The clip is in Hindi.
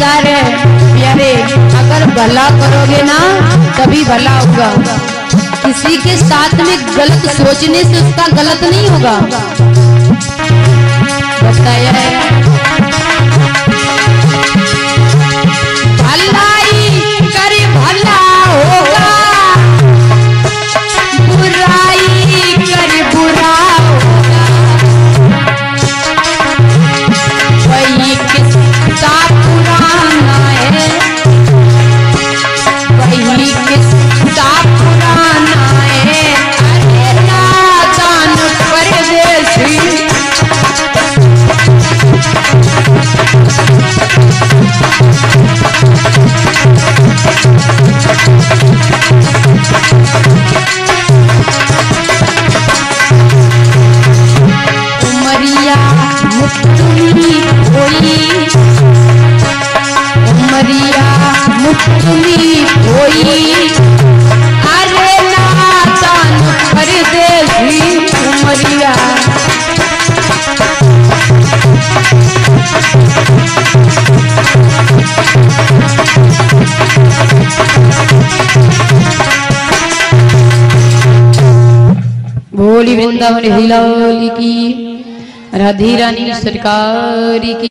ये संसार है। प्यारे, अगर भला करोगे ना, तभी भला होगा। किसी के साथ में गलत सोचने से उसका गलत नहीं होगा। बताया है। भोली वृंदावन हिलावली की राधी रानी सरकार की।